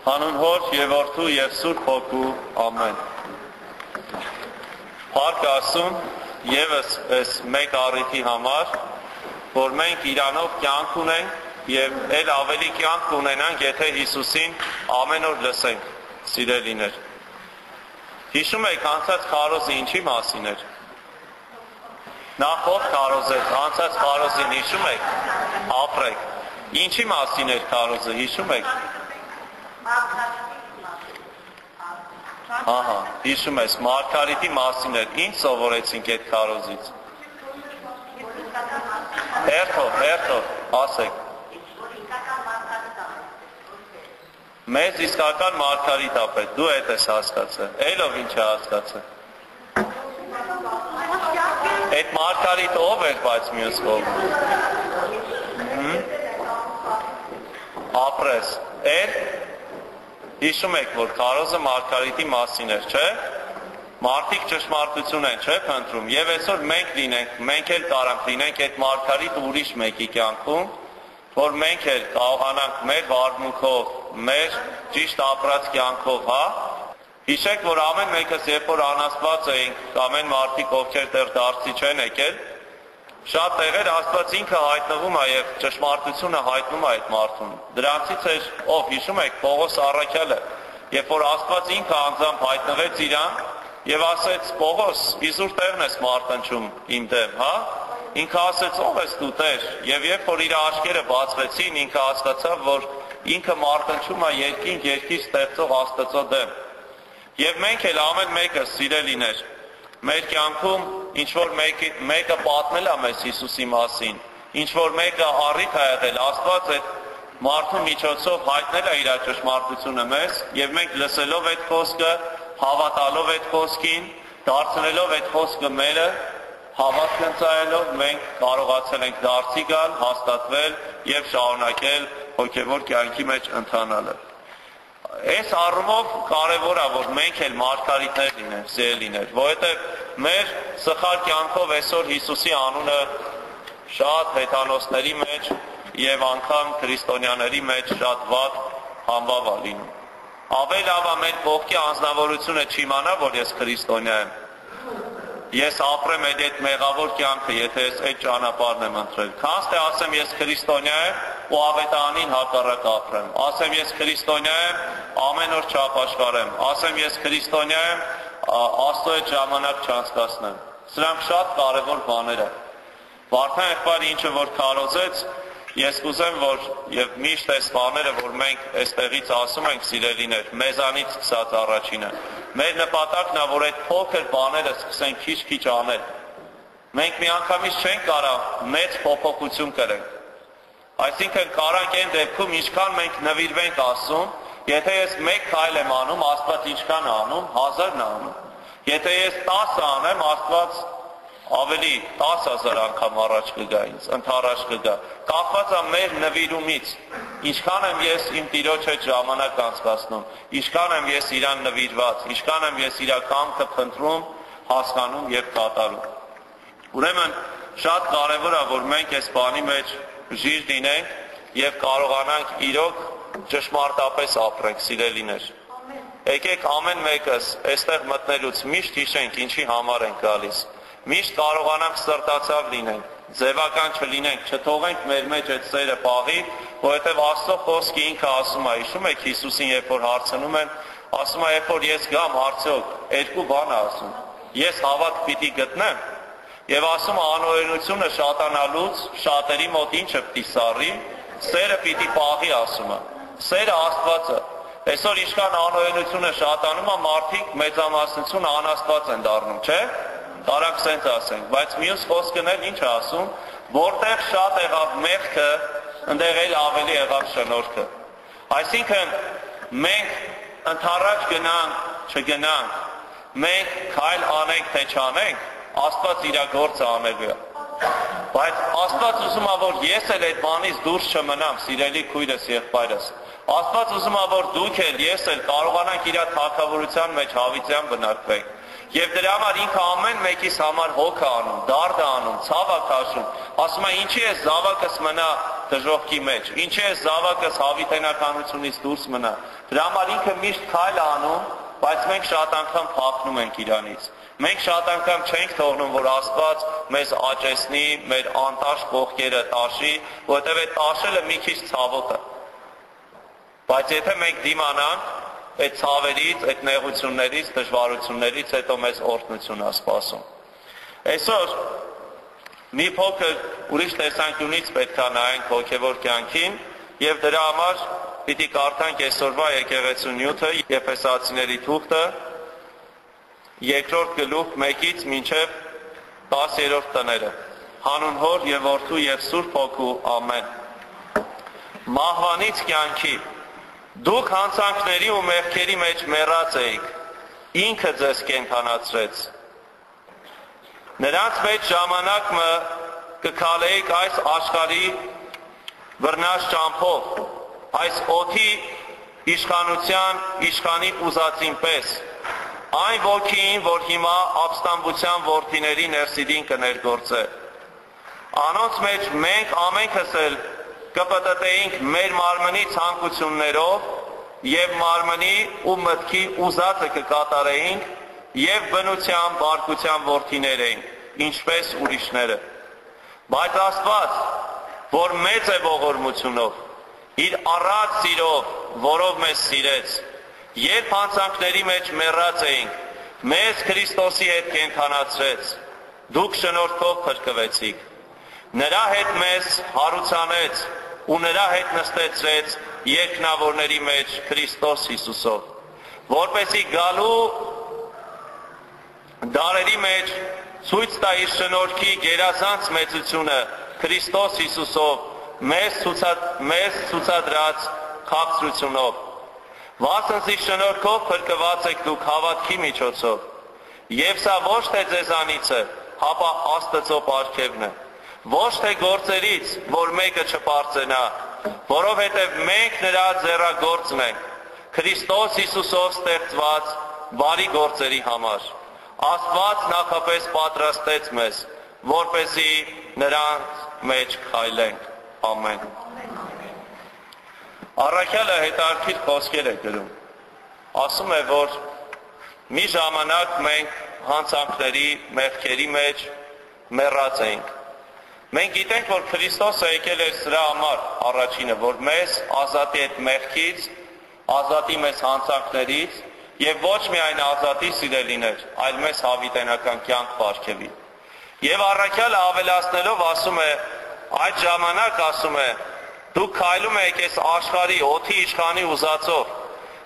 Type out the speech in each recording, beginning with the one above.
Հանուն Հոր եւ Որդու եւ Սուրբ Հոգու ամեն։ Փառք Աստծուն եւս այս մեկ առիթի համար, որ մենք Իրանով կյանք ունենք եւ ել ավելի կյանք ունենանք, եթե Հիսուսին ամեն օր լսենք, սիրելիներ։ Հիշում եք անցած քարոզը ինչի մասին էր։ Նախորդ քարոզը, անցած քարոզին հիշում եք, ապրեք։ Ինչի մասին էր քարոզը, հիշում եք։ Ահա, հիշում ես, Մարգարիտի մասին էր, ինչ սովորեցինք այդ քարոզից։ Հերթով, հերթով, ասեք։ Մեզ իսկական Մարգարիտ ապետ, դու այդ ես հասկացել։ Էլով ինչ է հասկացել։ Այդ Մարգարիտ ով էր, բայց մյուս ով։ Ապրես։ Այդ Հիշում եք, որ քարոզը Մարգարիտի մասին էր, չէ՞։ Մարդիկ ճշմարտություն են, չէ՞, փնտրում։ Եվ այսօր մենք լինենք, մենք էլ կարանք լինենք այդ Մարգարիտ ուրիշ մեկի կյանքում, որ մենք էլ կարողանանք մեր վարմունքով, մեր ճիշտ ապրած կյանքով, հա, Հիշեք, որ ամեն մեկս երբ որ անաստված էինք, ամեն մարդիկ ովքեր դեռ դարձի չեն եկել, շատ տեղեր Աստված ինքը հայտնվում է եւ ճշմարտությունը հայտնում է այդ մարդուն։ Դրանցից էր ով հիշում եք Պողոս Առաքյալը, երբ որ Աստված ինքը անձամբ հայտնվեց իրան եւ ասեց Պողոս, իզուր տեղն ես մարտնչում իմ դեմ, հա? Ինքը ասեց ով ես դու Տեր, եւ երբ որ իր աչքերը բացվեցին, ինքը հասկացավ, որ ինքը մարտնչում է երկինք երկիր ստեղծող Աստծո դեմ։ Եվ մենք էլ ամեն մեկը սիրելիներ մեր կյանքում ինչ որ մեկը մեկը պատմել է մեզ Հիսուսի մասին, ինչ որ մեկը առիթ է եղել Աստված այդ մարդու միջոցով հայտնել է իր ճշմարտությունը մեզ եւ մենք լսելով այդ խոսքը, հավատալով այդ խոսքին, դարձնելով այդ խոսքը մերը, հավատք ընծայելով մենք կարողացել ենք դարձի գալ, հաստատվել եւ շարունակել հոգեվոր կյանքի մեջ ընթանալը։ Այս առումով կարևոր է որ մենք էլ մարգարիտներ լինենք, սիրելիներ, որովհետև մեր սխալ կյանքով այսօր Հիսուսի անունը շատ հեթանոսների մեջ եւ անգամ քրիստոնյաների մեջ շատ վատ համբավ է լինում։ Ավել լավ է մեր կողքի անznավորությունը չիմանա, որ ես քրիստոնյա եմ, ես ապրեմ այդ այդ մեղավոր կյանքը, եթե ես այդ ճանապարհն եմ ընտրել։ Քանս թե ասեմ ես քրիստոնյա եմ ու ավետարանին հակառակ ապրեմ։ Ասեմ ես քրիստոնյա եմ, ամեն օր չապաշխարեմ։ Ասեմ ես քրիստոնյա եմ, Աստծո հետ ժամանակ չանցկացնեմ։ Սրանք շատ կարևոր բաներ են։ Վարդան եղբայրը ինչը որ քարոզեց, Ես կուզեմ, որ եւ միշտ այս բաները, որ մենք այստեղից ասում ենք սիրելիներ, մեզանից սկսած առաջինը, մեր նպատակն է, որ այդ փոքր բաները սկսենք քիչ-քիչ անել։ Մենք միանգամից չենք կարող մեծ փոփոխություն կրենք։ Այսինքն կարանք այն դեպքում ինչքան մենք նվիրվենք ասում, եթե ես 1 քայլ եմ անում, Աստված ինչքան անում, 1000-ն է անում։ Եթե ես 10 անեմ, Աստված ավելի 10000 անգամ առաջ կգա ինձ, ընդառաջ կգա։ Կախված է մեր նվիրումից։ Ինչքան եմ ես իմ տիրոջ հետ ժամանակ անցկացնում, ինչքան եմ ես իրան նվիրված, ինչքան եմ ես իր կամքը փնտրում, հասկանում եւ կատարում։ Ուրեմն շատ կարեւոր է, որ մենք այս բանի մեջ ժիր լինենք եւ կարողանանք իրոք ճշմարտապես ապրենք, սիրելիներ։ Եկեք ամեն մեկս այստեղ մտնելուց միշտ հիշենք ինչի համար ենք գալիս միշտ կարողանանք սրտացավ լինենք, ձևական չլինենք, չթողենք մեր մեջ այդ սերը պաղի, որովհետև Աստծո խոսքը ինքը ասում է, հիշում եք Հիսուսին, երբ որ հարցնում են, ասում է, երբ որ ես գամ, արդյոք երկու բան ասում։ Ես հավատ պիտի գտնեմ, եւ ասում անօրենությունը շատանալուց շատերի մոտ ինչը պիտի սառի, սերը պիտի պաղի ասում է։ Սերը Աստվածը Այսօր իշքան անօրենությունը շատանում է, մարդիկ մեծամասնությունը անաստված են դառնում, չէ՞ Կարակ սենց ասենք, բայց մյուս խոսքն էլ ինչ ասում, որտեղ շատ եղավ մեղքը, ընդեղ էլ ավելի եղավ շնորհքը։ Այսինքն մենք ընթառաջ գնանք, չգնանք, մենք քայլ անենք թե չանենք, Աստված իր գործը անելու է։ Բայց Աստված ուզում է որ ես էլ այդ բանից դուրս չմնամ, սիրելի քույրս եղբայրս։ Աստված ուզում է որ դուք էլ ես էլ կարողանանք իր թակավորության մեջ հավիտյան բնակվենք Եվ դրա համար ինքը ամեն մեկիս համար հոգ է անում, դարդ է անում, ցավ է քաշում։ Ասում է ինչի է զավակս մնա դժողքի մեջ։ Ինչի է զավակս հավիտենականությունից դուրս մնա։ Դրա համար ինքը միշտ քայլ անում, բայց մենք շատ անգամ փախնում ենք իրանից։ Մենք շատ անգամ չենք թողնում, որ Աստված մեզ աճեսնի, մեր անտաշ կողքերը տաշի, որովհետև այդ տաշելը մի քիչ ցավոտ է։ Բայց եթե մենք դիմանանք այդ ցավերից, այդ նեղություններից, դժվարություններից, հետո մեզ օրհնություն է սպասում։ Այսօր մի փոքր ուրիշ տեսանկյունից պետք է նայենք հոգևոր կյանքին եւ դրա համար պիտի կարդանք այսօրվա եկեղեցու նյութը Եփեսացիների թուղթը երկրորդ գլուխ 1-ից մինչև 10-րդ տները։ Հանուն Հոր եւ Որդու եւ Սուրբ Հոգու ամեն։ Մահվանից կյանքի Դուք հանցանքների ու մեղքերի մեջ մեռած էիք, ինքը ձեզ կենթանացրեց։ Նրանց մեջ ժամանակը կքալեիք այս աշխարհի բռնած ճամփով, այս օթի իշխանության, իշխանի ուզածին պես, այն ոգին, որ հիմա ապստամբության որդիների ներսիդին կներգործե։ Անոնց մեջ մենք ամենքս էլ կպտտեինք մեր մարմնի ցանկություններով եւ մարմնի ու մտքի ուզածը կկատարեինք եւ բնության բարգության worthiներ ենք ինչպես ուրիշները բայց աստված որ մեծ է ողորմությունով իր առած սիրով որով մեզ սիրեց երբ հանցանքների մեջ մեռած էինք մեզ Քրիստոսի հետ կենթանացրեց դուք շնորհքով փրկվեցիք նրա հետ մեզ հարուցանեց ու նրա հետ նստեցրեց երկնավորների մեջ Քրիստոս Հիսուսով, որպեսի գալու դարերի մեջ ցույց տա իր շնորհքի գերազանց մեծությունը Քրիստոս Հիսուսով մեզ ցուցած մեզ ցուցադրած քաղցրությունով Վասնսի շնորհքով փրկված եք դուք հավատքի միջոցով։ Եվ սա ոչ թե ձեզանից է, հապա Աստծո պարգևն է։ Ոչ թե գործերից, որ մեկը չպարծենա, որովհետև մենք նրա ձեռագործն ենք, Քրիստոս Հիսուսով ստեղծված բարի գործերի համար։ Աստված նախապես պատրաստեց մեզ, որպեսի նրանց մեջ քայլենք։ Ամեն։ Առաքյալը հետարքիր խոսքեր է գրում։ Ասում է, որ մի ժամանակ մենք հանցանքների, մեղքերի մեջ մեռած էինք։ Մենք գիտենք, որ Քրիստոսը եկել էր սրա համար առաջինը, որ մեզ ազատի այդ մեղքից, ազատի մեզ հանցանքներից եւ ոչ միայն ազատի սիրելիներ, այլ մեզ հավիտենական կյանք ապարգևի։ Եվ առաքյալը ավելացնելով ասում է, այդ ժամանակ ասում է, Դուք քայլում եք այս աշխարհի օթի իշխանի ուզածով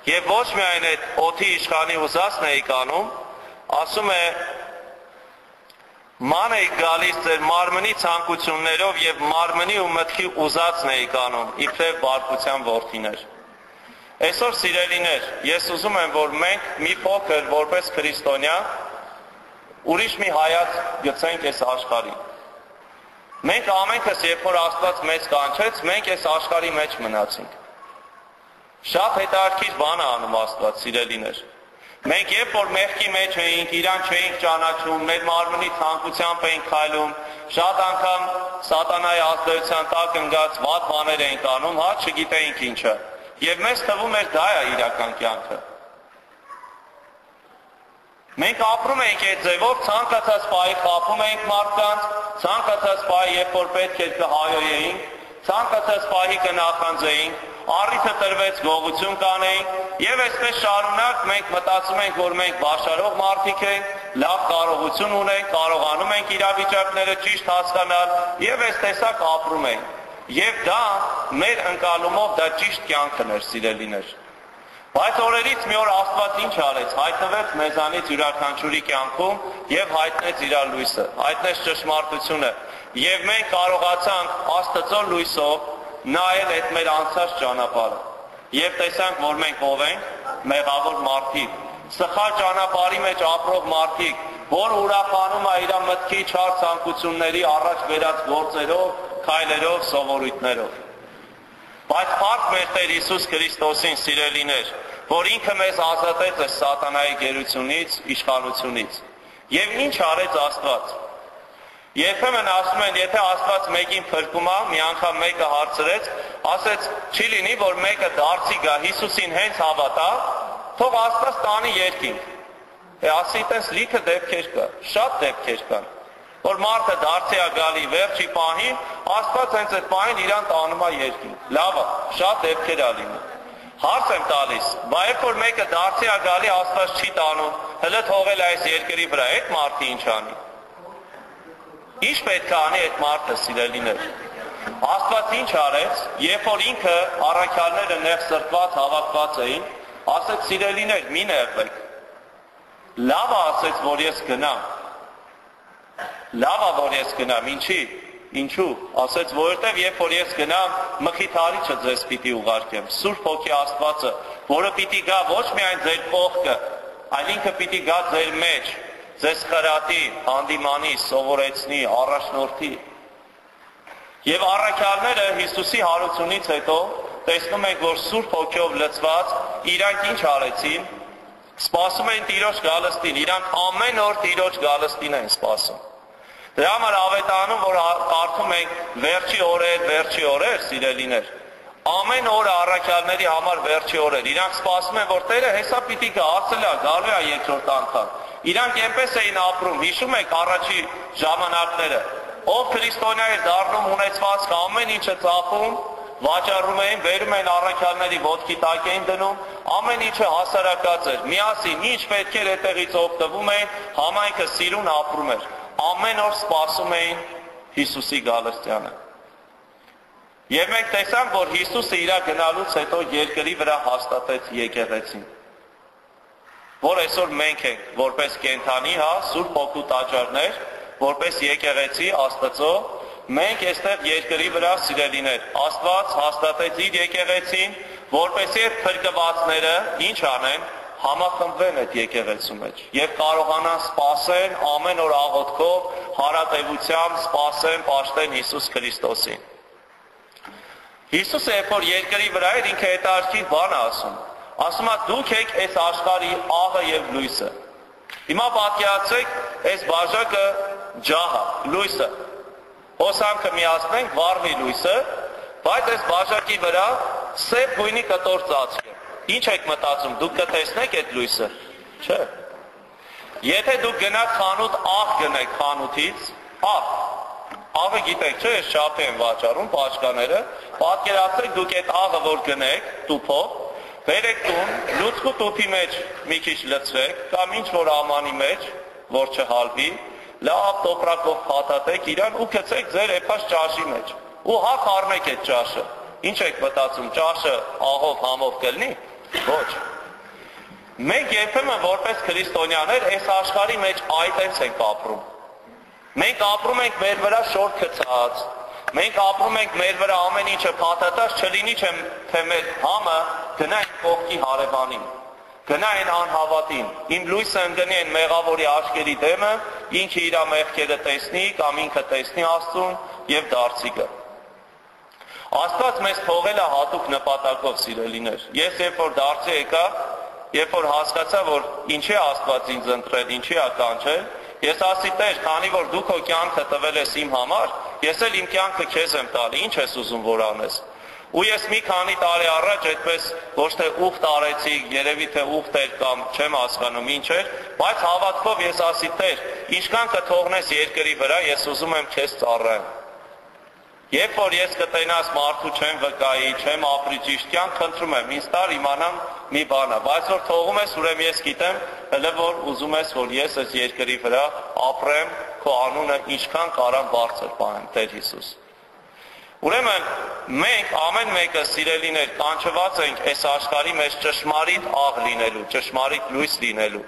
եւ ոչ միայն այդ օթի իշխանի ուզածն եք անում, ասում է ման էի գալիս ձեր մարմնի ցանկություններով եւ մարմնի ու մտքի ուզածն էի կանում իբրև բարգության ворթիներ այսօր սիրելիներ ես ուզում եմ որ մենք մի փոքր որպես քրիստոնյա ուրիշ մի հայաց գցենք այս աշխարհի մենք ամենքս երբ որ աստված մեզ կանչեց մենք այս աշխարհի մեջ մնացինք շատ հետաքրքիր բան է անում աստված սիրելիներ Մենք երբ որ մեղքի մեջ էինք, իրան չէինք ճանաչում, մեր մարմնի ցանկությամբ էինք քայլում, շատ անգամ սատանայի ազդեցության տակ ընկած վատ բաներ էինք անում, հա չգիտեինք ինչը։ Եվ մեզ թվում էր դա է իրական կյանքը։ Մենք ապրում ենք այդ ձևով, ցանկացած պահի խափում ենք մարդկանց, ցանկացած պահի երբ որ պետք էր կհայոյեինք, ցանկացած պահի կնախանձեինք, առիթը տրվեց գողություն կանեինք, եւ այսպես շարունակ մենք մտածում ենք, որ մենք բաշարող մարդիկ ենք, լավ կարողություն ունենք, կարողանում ենք իրավիճակները ճիշտ հասկանալ եւ այս տեսակ ապրում ենք։ Եվ դա մեր ընկալումով դա ճիշտ կյանքն էր, սիրելիներ։ Բայց օրերից մի օր Աստված ինչ արեց, հայտնվեց մեզանից յուրաքանչյուրի կյանքում եւ հայտնեց իր լույսը, հայտնեց ճշմարտությունը։ Եվ մենք կարողացանք Աստծո լույսով նայել այդ մեր անցած ճանապարհը։ Եվ տեսանք, որ մենք ով ենք, մեղավոր մարդիկ, սխալ ճանապարհի մեջ ապրող մարդիկ, որ ուրախանում է իր մտքի չար ցանկությունների առաջ վերած գործերով, քայլերով, սովորույթներով։ Բայց փառք մեր Տեր Հիսուս Քրիստոսին սիրելիներ, որ ինքը մեզ ազատեց այս սատանայի գերությունից, իշխանությունից։ Եվ ինչ արեց Աստված։ Երբեմն ասում են, եթե Աստված մեկին փրկում է, մի անգամ մեկը հարցրեց, ասեց, չի լինի, որ մեկը դարձի գա Հիսուսին հենց հավատա, թող Աստված տանի երկինք։ Է ասի, տես լիքը դեպքեր կա, շատ դեպքեր կան որ մարդը դարձի է գալի վերջի պահին, Աստված հենց այդ պահին իրան տանում է երկինք։ Լավ է, շատ դեպքեր ա լինում։ Հարց եմ տալիս, բա երբ որ մեկը դարձի է գալի, Աստված չի տանում, հələ թողել այս երկրի վրա, այդ մարդը ինչ անի։ Ինչ պետք է անի այդ մարդը, սիրելիներ։ Աստված ինչ արեց, երբ որ ինքը առաքյալները նեղ սրտված հավաքված էին, ասեց սիրելիներ, մի նեղվեք։ Լավ ասեց, որ ես գնամ։ Լավ որ ես գնամ, ինչի։ Ինչու։ Ասեց, որովհետև երբ որ ես գնամ, մխիթարիչը ձեզ պիտի ուղարկեմ, Սուրբ Հոգի Աստվածը, որը պիտի գա ոչ միայն ձեր կողքը, այլ ինքը պիտի գա ձեր մեջ, ձեզ խրատի, հանդիմանի, սովորեցնի, առաջնորդի։ Եվ առաքյալները Հիսուսի հարությունից հետո տեսնում ենք, որ Սուրբ Հոգիով լցված իրանք ինչ արեցին։ Սպասում են Տիրոջ գալստին, իրանք ամեն օր Տիրոջ գալստին են սպասում։ Դրա համար ավետանում, որ կարդում ենք վերջի օրեր, վերջի օրեր, սիրելիներ, ամեն օր առաքյալների համար վերջի օրեր։ Իրանք սպասում են, որ Տերը հեսա պիտի գա, ասելա, գալու է երկրորդ անգամ։ Իրանք այնպես էին ապրում, հիշում եք առաջի ժամանակները։ Ով քրիստոնյա էր դառնում ունեցվածքը ամեն ինչը ծախում, վաճառում էին, վերում էին առաքյալների ոտքի տակ էին դնում, ամեն ինչը հասարակած էր։ Միասին ինչ պետք էր այդտեղից օգտվում էին, համայնքը սիրուն ապրում էր։ Ամեն օր սպասում էին Հիսուսի գալստյանը։ Եվ մենք տեսանք, որ Հիսուսը իր գնալուց հետո երկրի վրա հաստատեց եկեղեցին։ Որ այսօր մենք ենք որպես կենթանի, հա, Սուրբ Հոգու տաճարներ, որպես եկեղեցի Աստծո, մենք այստեղ երկրի վրա սիրելիներ, Աստված հաստատեց իր եկեղեցին, որպեսզի այդ փրկվածները ինչ անեն, համախմբվեն այդ եկեղեցու մեջ եւ կարողանան սпасեն ամեն օր աղոթքով հարատեվությամբ սпасեն, աշտեն Հիսուս Քրիստոսին։ Հիսուսը երբ որ երկրի վրա էր, ինքը հետարքի բան ասում ասում է դուք եք այս աշխարհի աղը եւ լույսը։ Հիմա պատկերացրեք այս բաժակը ջահը, լույսը։ Հոսանքը միացնենք վառվի լույսը, բայց այս բաժակի վրա սև գույնի կտոր ծածկ է։ Ինչ եք մտածում, դուք կտեսնեք այդ լույսը։ Չէ։ Եթե դուք գնաք խանութ աղ գնեք խանութից, աղ Աղը գիտեք, չէ, շապ են վաճառում, պաշկաները, պատկերացրեք դուք այդ աղը որ գնեք տուփով, Բերեք տուն, լուցկու տուփի մեջ մի քիչ լցրեք, կամ ինչ որ ամանի մեջ, որ չհալվի, լավ տոպրակով փաթաթեք իրան ու գցեք ձեր եփած ճաշի մեջ։ Ու հա խառնեք այդ ճաշը։ Ինչ եք մտածում, ճաշը աղով համով կլինի։ Ոչ։ Մենք երբեմն որպես քրիստոնյաներ այս աշխարհի մեջ այդպես ենք ապրում։ Մենք ապրում ենք մեր վրա շոր գցած, Մենք ապրում ենք մեր վրա ամեն ինչը փաթաթած չլինի չեմ թե մեր համը գնային կողքի հարևանին գնային անհավատին իմ լույսը ընկնի այն մեղավորի աչքերի դեմը ինքը իր մեղքերը տեսնի կամ ինքը տեսնի Աստծուն եւ դարձի գա Աստված մեզ թողել է հատուկ նպատակով սիրելիներ ես երբ որ դարձի եկա երբ որ հասկացա որ ինչի Աստված ինձ ընտրել ինչի է կանչել ես ասի Տեր քանի որ դու քո կյանքը տվել ես իմ համար Ես էլ իմ կյանքը քեզ եմ տալի, ինչ ես ուզում որ անես։ Ու ես մի քանի տարի առաջ այդպես ոչ թե ուխտ արեցի, երևի թե ուխտ էր կամ չեմ հասկանում ինչ էր, բայց հավատքով ես ասի Տեր, ինչքան կթողնես երկրի վրա, ես ուզում եմ քեզ ծառայեմ։ Երբ որ ես կտենաս մարդու չեմ վկայի, չեմ ապրի ճիշտ կյանք, խնդրում եմ, ինձ տար իմանամ մի բանը, բայց որ թողում ես, ուրեմն ես գիտեմ, հələ որ ուզում ես, որ ես այս երկրի վրա ապրեմ, քո անունը ինչքան կարամ բարձր պահեմ, Տեր Հիսուս։ Ուրեմն մենք ամեն մեկը սիրելիներ կանչված ենք այս աշխարհի մեջ ճշմարիտ աղ լինելու, ճշմարիտ լույս լինելու։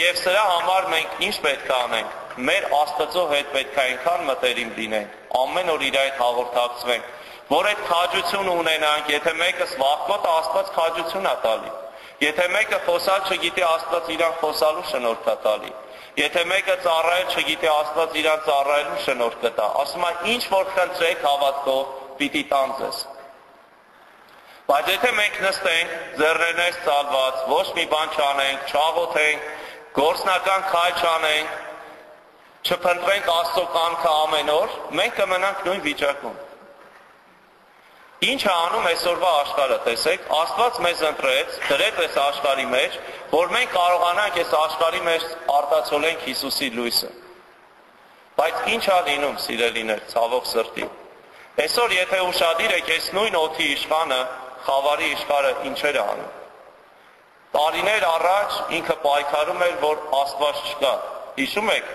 Եվ սրա համար մենք ինչ պետք է անենք։ Մեր Աստծո հետ պետք է այնքան մտերիմ լինենք, ամեն օր իր այդ հաղորդակցվենք, որ այդ քաջությունը ունենանք, եթե մեկս վախկոտ Աստված քաջություն է տալի։ Եթե մեկը խոսալ չգիտի, Աստված իրան խոսալու շնորհ է տալի։ Եթե մեկը ծառայել չգիտի Աստված իրան ծառայելու շնորհ կտա։ Ասում է ինչ որ խնդրեք հավատքով պիտի տան ձեզ։ Բայց եթե մենք նստենք ձեռներնես ցալված, ոչ մի բան չանենք, չաղոթենք, գործնական քայլ չանենք, չփնտրենք Աստծո կամքը ամեն օր, մենք կմնանք նույն վիճակում։ Ինչ է անում այսօրվա աշխարհը, տեսեք, Աստված մեզ ընտրեց, դրեց այս աշխարհի մեջ, որ մենք կարողանանք այս աշխարհի մեջ արտացոլենք Հիսուսի լույսը։ Բայց ինչ է լինում, սիրելիներ, ցավոք սրտի։ Այսօր եթե ուշադիր եք, այս նույն օթի իշխանը, խավարի իշխարը ինչեր է անում։ Տարիներ առաջ ինքը պայքարում էր, որ Աստված չկա։ Հիշում եք,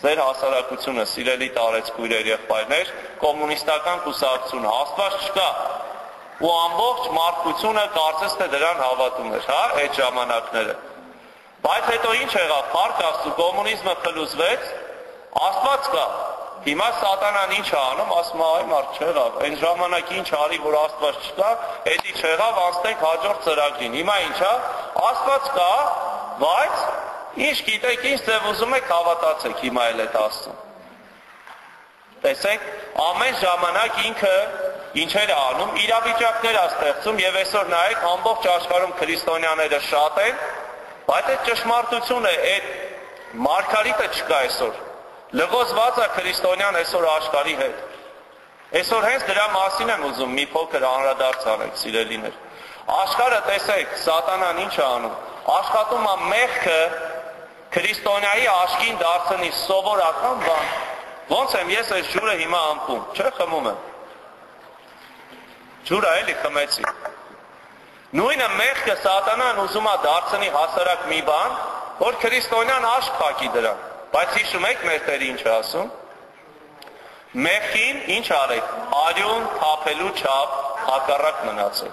ձեր հասարակությունը, սիրելի տարեցկույրեր եղբայրներ, կոմունիստական կուսակցությունը, Աստված չկա։ Ու ամբողջ մարդկությունը կարծես թե դրան հավատում էր, հա, այդ ժամանակները։ Բայց հետո ինչ եղավ, փառք Աստծո, կոմունիզմը խլուզվեց, Աստված կա։ Հիմա սատանան ինչ է անում, ասում է, այ մարդ չեղավ, այն ժամանակ ինչ արի, որ Աստված չկա, էդի չեղավ, անցնենք հաջորդ ծրագրին։ Հիմա ինչ է, Աստված կա, բայց Ինչ գիտեք, ինչ ձև ուզում եք հավատացեք հիմա էլ այդ Աստծուն։ Տեսեք, ամեն ժամանակ ինքը ինչեր է անում, իրավիճակներ է ստեղծում եւ այսօր նայեք ամբողջ աշխարհում քրիստոնյաները շատ են, բայց այդ ճշմարտությունը, այդ մարգարիտը չկա այսօր։ Լղոզված է քրիստոնյան այսօր աշխարհի հետ։ Այսօր հենց դրա մասին եմ ուզում մի փոքր անդրադարձ անել, սիրելիներ։ Աշխարհը տեսեք, սատանան ինչ է անում։ Աշխատում է մեղքը քրիստոնյայի աշկին դարձնի սովորական բան։ Ոնց եմ ես այս ջուրը հիմա ամփում, չէ՞ խմում եմ։ Ջուրը էլի խմեցի։ Նույնը մեղքը սատանան ուզում է դարձնի հասարակ մի բան, որ քրիստոնյան աշկ փակի դրան։ Բայց հիշում եք մեր Տերը ինչ է ասում։ Մեղքին ինչ արեք։ Արյուն թափելու չափ հակառակ մնացել։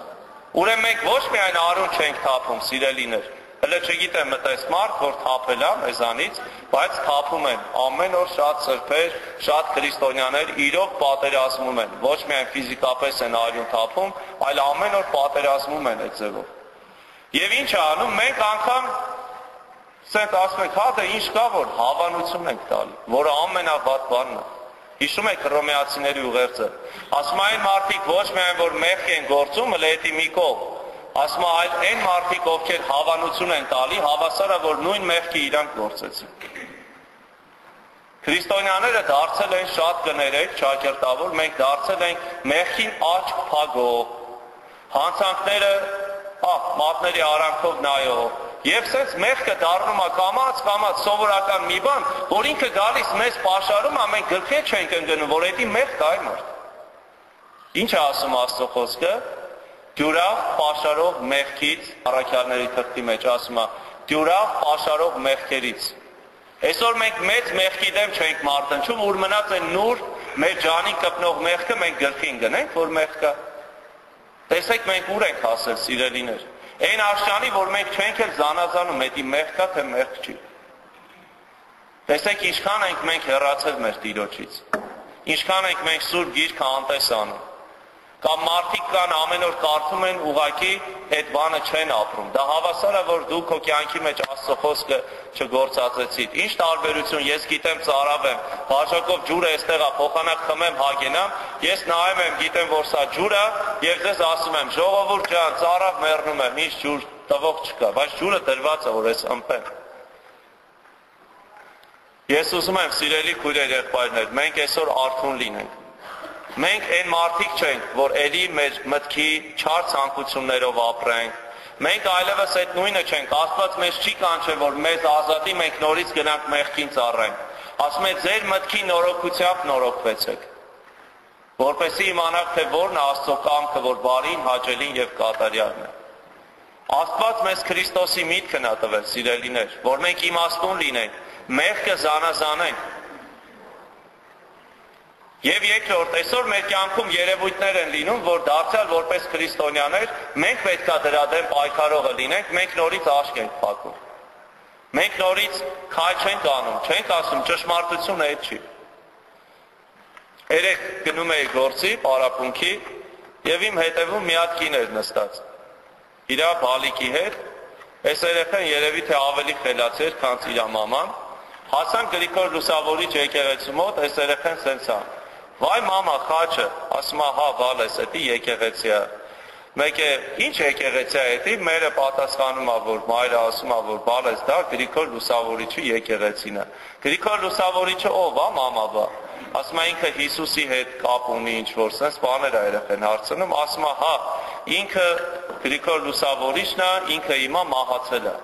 Ուրեմն մենք ոչ միայն արյուն չենք թափում, սիրելիներ, Հələ չգիտեմ մտես մարդ, որ թափել է մեզանից, բայց թափում են։ Ամեն օր շատ սրբեր, շատ քրիստոնյաներ իրոք պատերազմում են։ Ոչ միայն ֆիզիկապես են արյուն թափում, այլ ամեն օր պատերազմում են այդ ձևով։ Եվ ինչ է անում, մենք անգամ սենց ասում ենք, հա դե ինչ կա, որ հավանություն ենք տալի, որը ամենավատ բանն է։ Հիշում եք հռոմեացիների ուղերձը։ Ասում այն մարդիկ ոչ միայն որ մեղք են գործում, հələ էդի մի կողմ, ասում է այլ այն մարդիկ, ովքեր հավանություն են տալի, հավասարը, որ նույն մեղքի իրանք գործեցին։ Քրիստոնյաները դարձել են շատ կներեք, ճակերտավոր, մենք դարձել ենք մեղքին աչք փագող, հանցանքները, ահ, մատների արանքով նայող, Եվ սենց մեղքը դառնում է կամած, կամած սովորական մի բան, որ ինքը գալիս մեզ pašարում, ամեն գլխի չենք ընկնում, որ դա մեղք կա այ մարդ։ Ինչ է ասում Աստծո խոսքը դյուրավ պաշարող մեղքից առաքյալների թղթի մեջ ասում է դյուրավ պաշարող մեղքերից այսօր մենք մեծ մեղքի դեմ չենք մարտնչում ուր մնաց է նուր մեր ջանի կպնող մեղքը մենք գլխին գնենք որ մեղք կա տեսեք մենք ուր ենք հասել սիրելիներ այն աշճանի որ մենք չենք էլ զանազանում էդի մեղք կա թե մեղք չի տեսեք ինչքան ենք մենք հեռացել մեր տիրոջից ինչքան ենք մենք սուրբ գիրքը անտես անում կամ մարդիկ կան ամեն օր կարդում են ուղակի այդ բանը չեն ապրում։ Դա հավասար է, որ դու քո կյանքի մեջ Աստծո խոսքը չգործածեցիդ։ Ինչ տարբերություն, ես գիտեմ ծարավ եմ, բաժակով ջուրը այստեղ է, փոխանակ խմեմ, հագենամ, ես նայում եմ, գիտեմ, որ սա ջուր է, եւ ձեզ ասում եմ, ժողովուրդ ջան, ծարավ մեռնում եմ, ինչ ջուր տվող չկա, բայց ջուրը դրված է, որ ես ըմպեմ։ Ես ուզում եմ, սիրելի քույրեր, եղբայրներ, մենք այսօր արթուն լինենք Մենք այն մարդիկ չենք, որ ելի մեր մտքի չար ցանկություններով ապրենք։ Մենք այլևս այդ նույնը չենք։ Աստված մեզ չի կանչել, որ մեզ ազատի մենք նորից գնանք մեղքին ծառայենք։ Ասում է ձեր մտքի նորոգությամբ նորոգվեցեք։ Որպեսզի իմանաք, թե որն է Աստծո կամքը, որ բարին, հաճելին եւ կատարյալն է։ Աստված մեզ Քրիստոսի միտքն է տվել, սիրելիներ, որ մենք իմաստուն լինենք, մեղքը զանազանենք, Եվ երկրորդ, այսօր մեր կյանքում երևույթներ են լինում, որ դարձյալ որպես քրիստոնյաներ մենք պետքա դրա դեմ պայքարողը լինենք, մենք նորից աշկ ենք փակում։ Մենք նորից քայլ չենք անում, չենք ասում ճշմարտությունը այդ չի։ Երեք գնում էի գործի, պարապունքի, եւ իմ հետևում մի հատ կին էր նստած։ Իրա բալիկի հետ, այս երեխան երևի թե ավելի խելացի էր, քան իր մաման։ Հասան Գրիգոր Լուսավորիչ եկեղեցու մոտ, այս երեխան սենց է Վայ մամա, խաչը, ասում է, հա, բալես, էդի եկեղեցի է։ Մեկ է ինչ եկեղեցի է դա մերը պատասխանում է որ մայրը ասում է որ բալես դա Գրիգոր Լուսավորիչի եկեղեցին է։ Գրիգոր Լուսավորիչը ով է մամա բա։ Ասում է ինքը Հիսուսի հետ կապ ունի ինչ որ sense բաներ է երախեն հարցնում, ասում է հա ինքը Գրիգոր Լուսավորիչն է, ինքը հիմա մահացել է։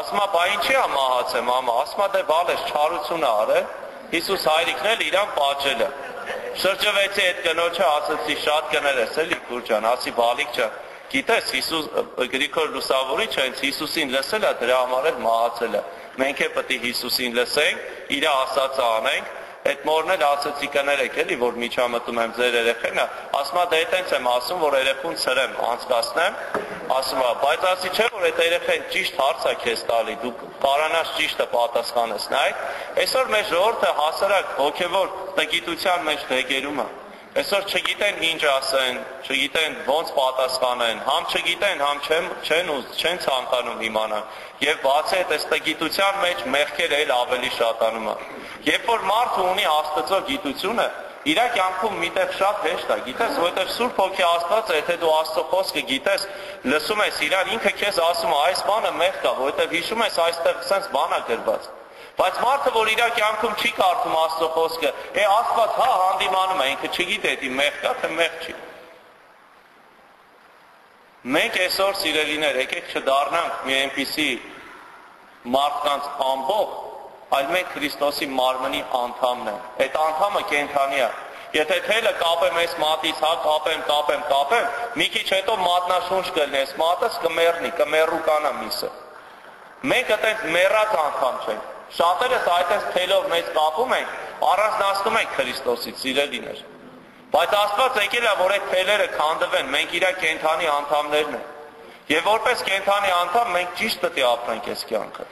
Ասում է բա ինչի է մահացել մամա, ասում է դե բալես չարություն է արել Հիսուս հայրիկն էլ իրան պատժել է։ Շրջվեցի այդ կնոջը, ասացի շատ կներես էլի Գուրջան, ասի բալիկ ջան, գիտես Հիսուս Գրիգոր Լուսավորիչը հենց Հիսուսին լսել է, դրա համար էլ մահացել է։ Մենք է պետք է Հիսուսին լսենք, իր ասածը անենք, այդ մորն էլ ասացի կներեք էլի որ միջամտում եմ ձեր երեխենը ասում է դե այտենց եմ ասում որ երեխուն ծրեմ անցկացնեմ ասում է բայց ասի չէ որ այդ երեխեն ճիշտ հարց է քեզ տալի դու կարանաս ճիշտը պատասխանես նայ այսօր մեր ժողովուրդը հասարակ հոգևոր տգիտության մեջ դեգերում է Այսօր չգիտեն ինչ ասեն, չգիտեն ոնց պատասխանեն, համ չգիտեն, համ չեն չեն ու չեն ցանկանում իմանալ։ Եվ բացի այդ ստգիտության մեջ մեղքերը էլ ավելի շատանում է։ Երբ որ մարդը ունի Աստծո գիտությունը, իր կյանքում միտեղ շատ հեշտ է, գիտես, որովհետև Սուրբ Հոգի Աստված է, եթե դու Աստծո խոսքը գիտես, լսում ես իրան, ինքը քեզ ասում է, այս բանը մեղք է, որովհետև հիշում ես այստեղ sense բան է գրված։ Բայց մարդը, որ իր կյանքում չի կարդում Աստծո խոսքը, է Աստված հա հանդիմանում է, ինքը չգիտե դա մեղ կա, թե մեղ չի։ Մենք այսօր սիրելիներ, եկեք չդառնանք մի այնպիսի մարդկանց ամբող, այլ մենք Քրիստոսի մարմնի անդամն ենք։ Այդ անդամը կենթանի է։ Եթե թելը կապեմ այս մատից, հա կապեմ, կապեմ, կապեմ, մի քիչ հետո մատնաշունչ կլինի, այս մատս կմեռնի, կմեռու կանա միսը։ Մենք այդպես մեռած անդամ չենք։ Շատերս այդպես թելով մեզ կապում ենք, առանձնացնում ենք Քրիստոսից, սիրելիներ։ Բայց Աստված եկել է, որ այդ թելերը քանդվեն, մենք իր կենթանի անդամներն ենք։ Եվ որպես կենթանի անդամ մենք ճիշտ պետք է ապրենք այս կյանքը։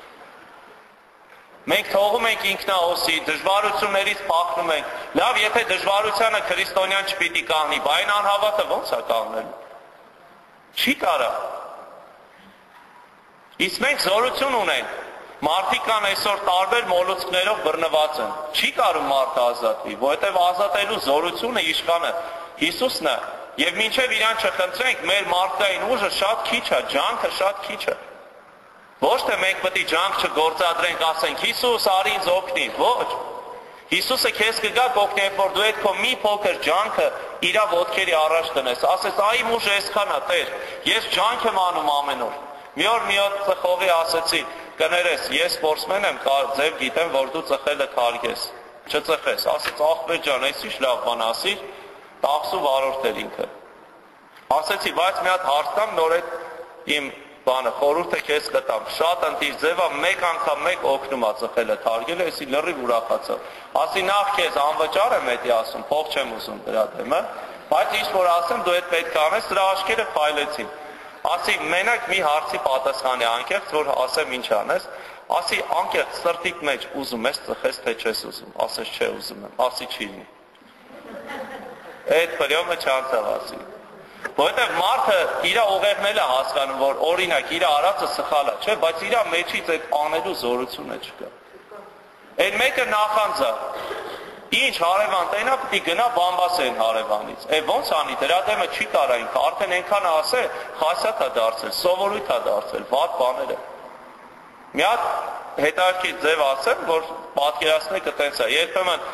Մենք թողում ենք ինքնաոսի, դժվարություններից փախնում ենք։ Լավ, եթե դժվարությանը քրիստոնյան չպիտի կանգնի, բայց անհավատը ո՞նց է կանգնելու։ Չի կարա։ Իսկ մենք զորություն ունենք Մարդիկ կան այսօր տարբեր մոլուցքներով բռնված են։ Չի կարում մարդը ազատվի, որովհետև ազատելու զորությունը իշխանը Հիսուսն է։ Եվ մինչև իրան չխնդրենք, մեր մարդկային ուժը շատ քիչ է, ջանքը շատ քիչ է։ Ոչ թե մենք պետք է ջանք չգործադրենք, ասենք Հիսուս արի ինձ օգնի, ոչ։ Հիսուսը քեզ կգա կօգնի, երբ որ դու այդ քո մի փոքր ջանքը իրա ոտքերի առաջ տնես, ասես այ ուժը այսքան է, Տեր, ես ջանք եմ անում ամեն օր։ Մի օր մի օր ծխողի ասեցի, կներես, ես սպորտսմեն եմ, ձև գիտեմ, որ դու ծխելը քարգես։ Չծխես, ասեց ախպեր ջան, այս ի՞նչ լավ բան ասիր, տաքսու վարորդ էր ինքը։ Ասեցի, բայց մի հատ հարց տամ, նոր այդ իմ բանը խորհուրդը քեզ կտամ։ Շատ ընտիր ձևա մեկ անգամ մեկ օգնում է ծխելը թարգելը, էսի լրիվ ուրախացա։ Ասի նախ քեզ անվճար եմ էդի ասում, փող չեմ ուզում դրա դեմը, բայց ինչ որ ասեմ դու այդ պետք է անես, դրա աչքերը ֆայլեցին ասի մենակ մի հարցի պատասխանի անկեղծ, որ ասեմ ինչ անես, ասի անկեղծ սրտիդ մեջ ուզում ես ծխես թե չես ուզում, ասես չէ ուզում եմ, ասի չի լինի։ Այդ պրյոմը չանցավ ասի։ Որովհետև մարդը իր ուղեղն է հասկանում, որ օրինակ իր արածը սխալ է, չէ, բայց իր մեջից այդ անելու զորությունը չկա։ Այդ մեկը նախանձա, Ինչ հարևան տենա պիտի գնա բամբասեն հարևանից։ Է ոնց անի դրա դեմը չի կարա ինքը արդեն այնքան ասե, խասյաթ է դարձել, սովորույթ է դարձել, ված բաները։ Մի հատ հետաքրքիր ձև ասեմ, որ պատկերացնեք այտենց է։ Երբեմն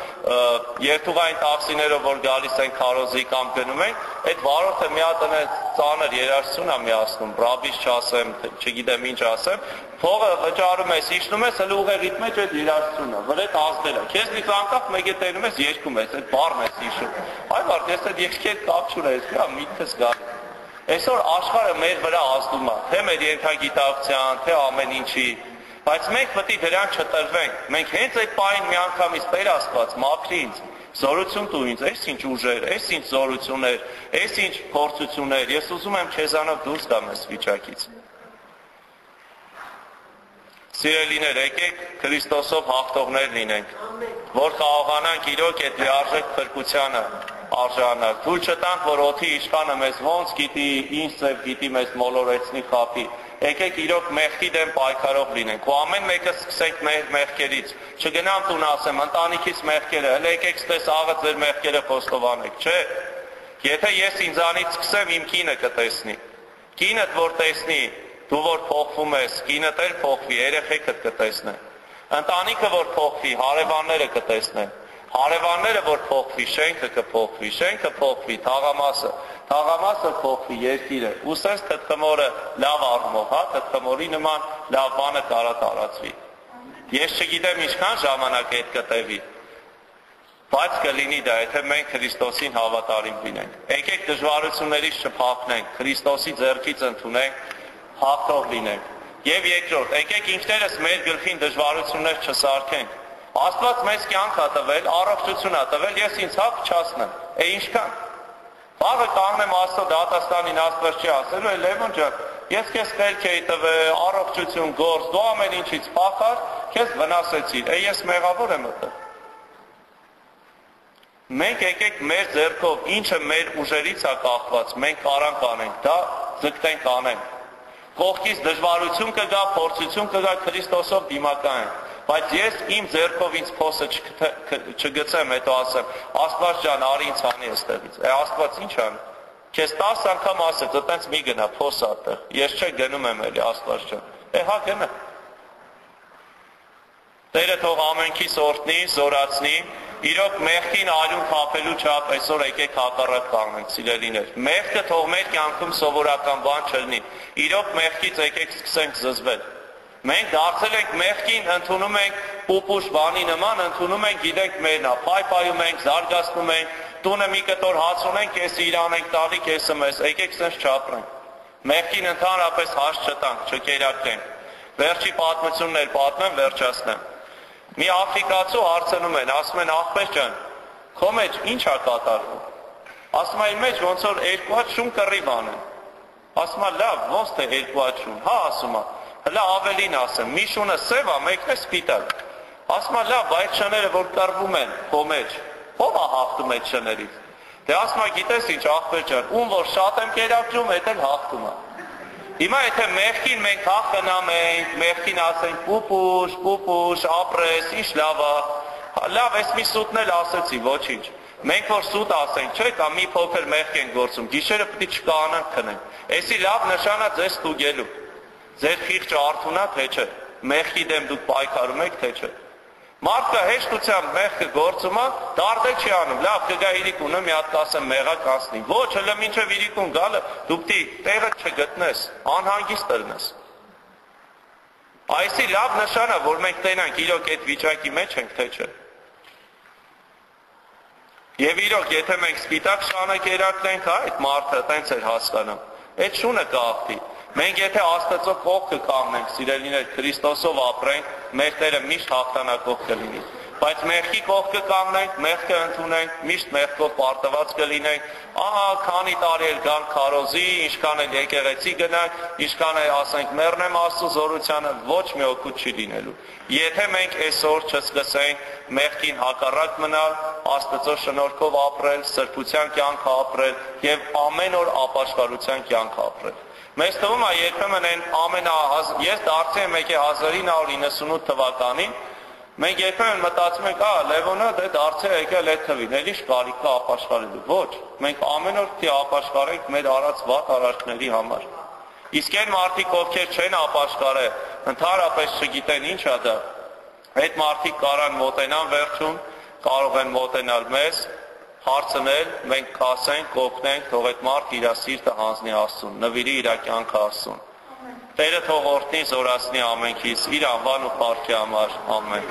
երթուղային տաքսիներով որ գալիս են քարոզի կամ գնում են, այդ վարորդը մի հատ այնպես ծանր երաժշտություն է միացնում, բրաբիշ չասեմ, չգիտեմ ինչ ասեմ, փողը վճարում ես, իջնում ես, հələ ուղեղիդ մեջ այդ երաժշտությունը, վրետ ազդել է։ Քեզնից անկախ մեկ է տենում ես, երգում ես, այդ բառն ես հիշում։ Այ մարդ, ես այդ երգեր կապ չունես, հա միտքս գա։ Այսօր աշխարհը մեր վրա ազդում է, թե մեր ենթագիտակցության, թե ամեն ինչի, Բայց մենք պետք է դրան չտրվենք։ Մենք հենց այդ պայն միանգամից Տեր Աստված մաքրի ինձ, զորություն տու ինձ, այս ինչ ուժեր, այս ինչ զորություններ, այս ինչ փորձություններ։ Ես ուզում եմ քեզանով դուրս գամ այս վիճակից։ Սիրելիներ, եկեք Քրիստոսով հաղթողներ լինենք, որ կարողանանք իրոք այդ լիարժեք փրկությանը արժանալ։ Թույլ չտանք, որ օթի իշխանը մեզ ոնց գիտի, ինչ ձև գիտի մեզ մոլորեցնի խափի եկեք իրոք մեղքի դեմ պայքարող լինենք։ Ու ամեն մեկը սկսենք մեր մեղքերից։ Չգնամ տուն ասեմ, ընտանիքից մեղքերը, հələ եկեք ստես աղը ձեր մեղքերը խոստովանեք, չէ։ Եթե ես ինձանից սկսեմ, իմ կինը կտեսնի։ Կինդ որ տեսնի, դու որ փոխվում ես, կինդ էլ փոխվի, երեխեքդ կտեսնեն։ Ընտանիքը որ փոխվի, հարևանները կտեսնեն։ Հարևանները որ փոխվի, շենքը կփոխվի, շենքը փոխվի, թաղամասը, թաղամասը փոխվի, երկիրը։ Ուսես թթխմորը լավ առումով, հա, թթխմորի նման լավ բանը կարա տարածվի։ Ես չգիտեմ ինչքան ժամանակ այդ կտևի, բայց կլինի դա, եթե մենք Քրիստոսին հավատարիմ լինենք։ Եկեք դժվարություններից չփախնենք, Քրիստոսի ձեռքից ընդունենք, հաղթող լինենք։ Եվ երկրորդ, եկեք ինքներս մեր գլխին դժվարություններ չսարքենք։ Աստված մեզ կյանք ա տվել, առողջություն ա տվել, ես ինձ հապ չասնեմ։ Է ինչքան։ Բաղը կանգնեմ Աստծո դատաստանին Աստված չի ասելու, է Լևոն ջան, ես քեզ խելք էի տվել, առողջություն, գործ, դու ամեն ինչից փախար, քեզ վնասեցի։ Է ես մեղավոր եմ ըտել։ Մենք եկեք մեր ձեռքով, ինչը մեր ուժերից է կախված, մենք կարանք անենք, դա ձգտենք անենք։ Կողքից դժվարություն կգա, փորձություն կգա Քրիստոսով դիմական ենք բայց ես իմ ձեռքով ինձ փոսը չգցեմ, հետո ասեմ, Աստված ջան, արի ինձ անի այստեղից։ Է Աստված ի՞նչ անի։ Քեզ 10 անգամ ասեց, այտենց մի գնա, փոս ատեղ։ Ես չէ գնում եմ էլի Աստված ջան։ Է հա գնա։ Տերը թող ամենքիս օրհնի, զորացնի, Իրոք մեղքին արյուն խափելու չափ այսօր եկեք հակառակ կանգնենք, սիրելիներ։ Մեղքը թող մեր կյանքում սովորական բան չլինի։ Իրոք մեղքից եկեք սկսենք զզվել։ Մենք դարձել ենք մեղքին, ընդունում ենք պուպուշ բանի նման, ընդունում ենք, գիտենք մերնա, փայփայում ենք, զարգացնում ենք, տունը մի կտոր հաց ունենք, ես իրան ենք տալի, կեսը մեզ, եկեք սենց չապրենք։ Մեղքին ընդհանրապես հաշ չտանք, չկերակրենք։ Վերջի պատմությունն էլ պատմեմ, վերջացնեմ։ Մի աֆրիկացու հարցնում են, ասում են աղբեր ջան, քո մեջ ի՞նչ է կատարվում։ Ասում է մեջ ոնց որ երկու հատ շուն կռիվ անեն։ Ասում է լավ, ոնց թե երկու հատ շուն։ Հա ասում է, հələ ավելին ասեմ, մի շունը սև է, մեկն է սպիտակ։ Ասում է լավ, բայց շները որ կռվում են քո մեջ, ո՞վ է հաղթում այդ շներից։ Դե ասում է գիտես ինչ աղբեր ջան, ում որ շատ եմ կերակրում, այդ էլ հաղթում է։ Հիմա եթե մեղքին մենք հաղթնամենք, մեղքին ասենք պուպուշ, պուպուշ, ապրես, ինչ լավ է, լավ, ես մի սուտն էլ ասեցի, ոչինչ։ Մենք որ սուտ ասենք, չէ՞, կամ մի փոքր մեղք ենք գործում, գիշերը է չկանանք քնենք։ Էսի լավ նշանա ձեզ ստուգելու։ Ձեր խիղճը արթունա թե չէ։ Մեղքի դեմ դուք պայքարում եք թե չէ։ Մարդը հեշտությամբ մեղքը գործում է, դարձել չի անում։ Լավ, կգա իրիկունը մի հատ կասեմ մեղա կասնի։ Ոչ, հələ մինչև իրիկուն գալը դու պիտի տեղը չգտնես, անհանգիստ ելնես։ Այսի լավ նշան է, որ մենք տենանք իրոք այդ վիճակի մեջ ենք, թե չէ։ Եվ իրոք, եթե մենք սպիտակ շանը կերակրենք, հա, այդ մարդը տենց էր հասկանում։ Այդ շունը կախտի։ Մենք եթե Աստծո կողքը կանգնենք, սիրելիներ, Քրիստոսով ապրենք, մեր Տերը միշտ հաղթանակող կլինի։ Բայց մեղքի կողքը կանգնենք, մեղքը ընդունենք, միշտ մեղքով պարտված կլինենք։ Ահա քանի տարի էլ գան քարոզի, ինչքան էլ եկեղեցի գնանք, ինչքան էլ ասենք մեռնեմ Աստծո զորությանը, ոչ մի օգուտ չի լինելու։ Եթե մենք այսօր չսկսենք մեղքին հակառակ մնալ, Աստծո շնորհքով ապրել, սրբության կյանք ապրել եւ ամեն օր ապաշխարության կյանք ապրել։ Մեզ թվում է երբեմն այն ամենա ես դարձել եմ եկե 1998 թվականին մենք երբեմն մտածում ենք, ահա Լևոնը դե դարձել է եկել այդ թվին, ելի շարի կա ապաշխարելու։ Ոչ, մենք ամեն օր պիտի ապաշխարենք մեր արած վատ արարքների համար։ Իսկ այն մարդիկ, ովքեր չեն ապաշխարել, ընդհանրապես չգիտեն ինչ է դա։ Այդ մարդիկ կարան մոտենան վերջում, կարող են մոտենալ մեզ, հարցնել, մենք կասենք, կօգնենք, թող այդ մարդ իր սիրտը հանձնի Աստծուն, նվիրի իր կյանքը Աստծուն։ Տերը թող օրհնի զորացնի ամենքից իր անվան ու փառքի համար։ Ամեն։